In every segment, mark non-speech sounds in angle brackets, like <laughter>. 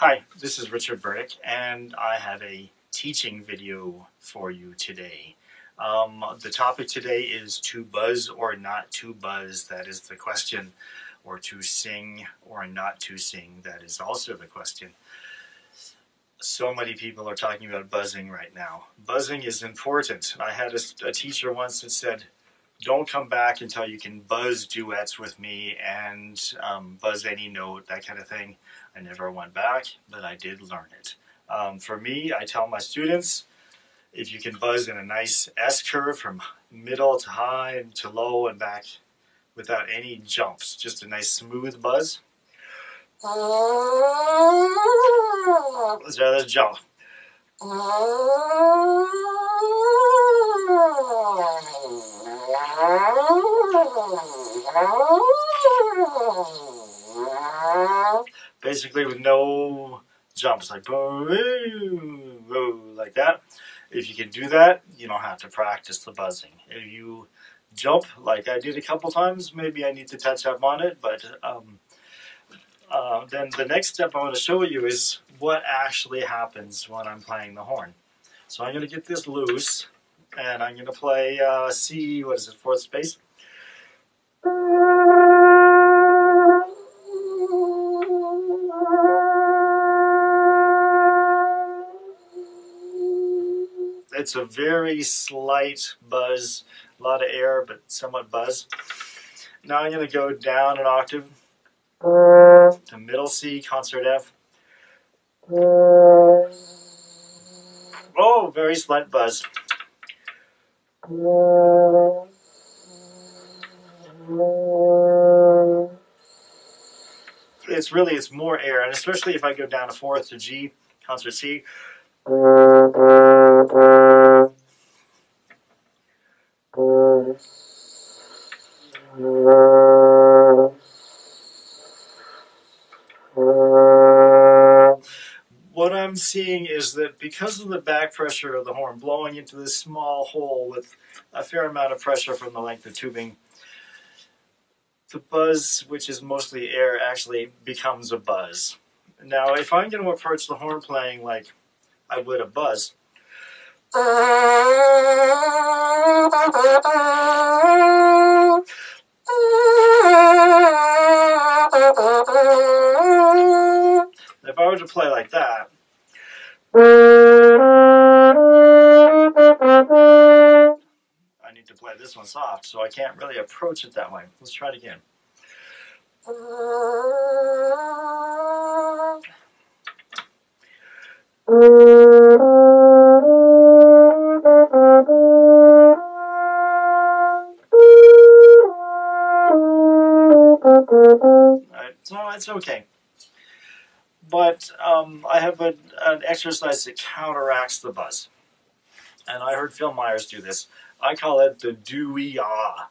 Hi, this is Richard Burdick, and I have a teaching video for you today. Um, the topic today is to buzz or not to buzz, that is the question, or to sing or not to sing, that is also the question. So many people are talking about buzzing right now. Buzzing is important. I had a, a teacher once that said, don't come back until you can buzz duets with me and um, buzz any note, that kind of thing. I never went back, but I did learn it. Um, for me, I tell my students, if you can buzz in a nice S curve from middle to high to low and back without any jumps, just a nice smooth buzz. Let's try this jump. <laughs> Basically with no jumps, like like that. If you can do that, you don't have to practice the buzzing. If you jump like I did a couple times, maybe I need to touch up on it, but um, uh, then the next step I want to show you is what actually happens when I'm playing the horn. So I'm going to get this loose, and I'm going to play uh, C, what is it, fourth space? It's a very slight buzz, a lot of air, but somewhat buzz. Now I'm going to go down an octave to middle C, concert F. Oh, very slight buzz. It's really, it's more air, and especially if I go down a fourth to G, concert C. seeing is that because of the back pressure of the horn blowing into this small hole with a fair amount of pressure from the length of tubing, the buzz, which is mostly air, actually becomes a buzz. Now, if I'm going to approach the horn playing like I would a buzz, if I were to play like that, I need to play this one soft, so I can't really approach it that way. Let's try it again. Alright, so it's okay. But um, I have a, an exercise that counteracts the buzz. And I heard Phil Myers do this. I call it the do-we-ah.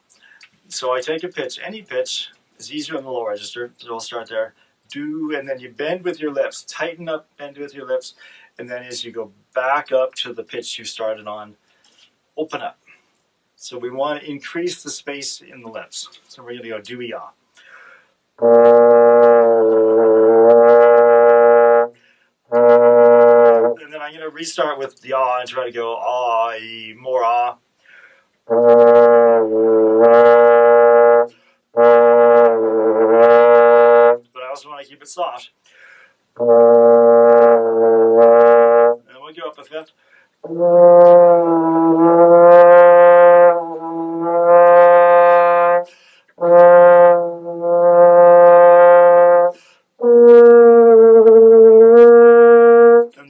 So I take a pitch, any pitch, it's easier on the low register, so we'll start there. Do, and then you bend with your lips, tighten up, bend with your lips, and then as you go back up to the pitch you started on, open up. So we want to increase the space in the lips. So we're going to go do-we-ah. I'm going to restart with the ah and try to go ah, more ah. But I also want to keep it soft. And we'll go up a fifth.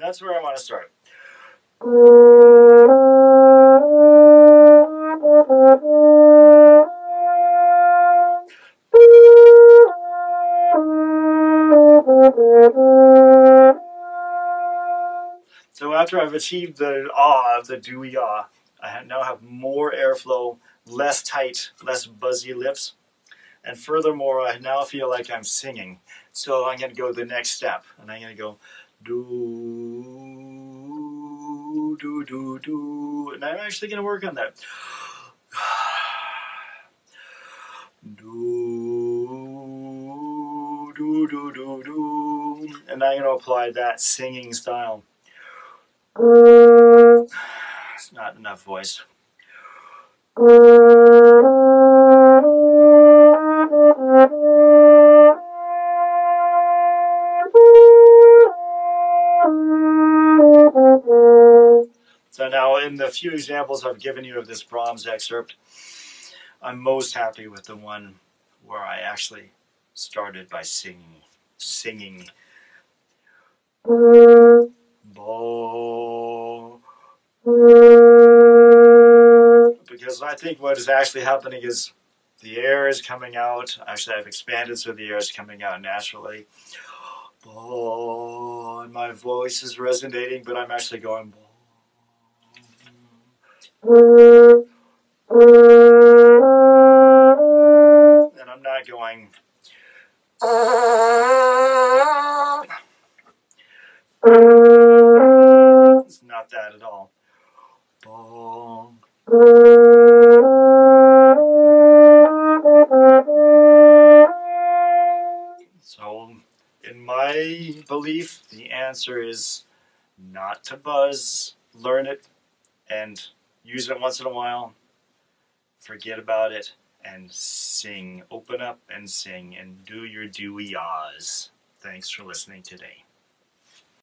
That's where I want to start. So after I've achieved the ah of the dewy ah, I now have more airflow, less tight, less buzzy lips. And furthermore, I now feel like I'm singing. So I'm going to go the next step. And I'm going to go do, do, do, do. And I'm actually going to work on that. Do, do, do do do, and I'm to apply that singing style. It's not enough voice. So now, in the few examples I've given you of this Brahms excerpt, I'm most happy with the one where I actually started by singing, singing. Bo. Because I think what is actually happening is the air is coming out. Actually, I've expanded so the air is coming out naturally. Bo, and my voice is resonating, but I'm actually going. Bo. And I'm not going. It's not that at all. So, in my belief, the answer is not to buzz, learn it, and use it once in a while, forget about it, and sing. Open up and sing, and do your do-we-ahs. Thanks for listening today.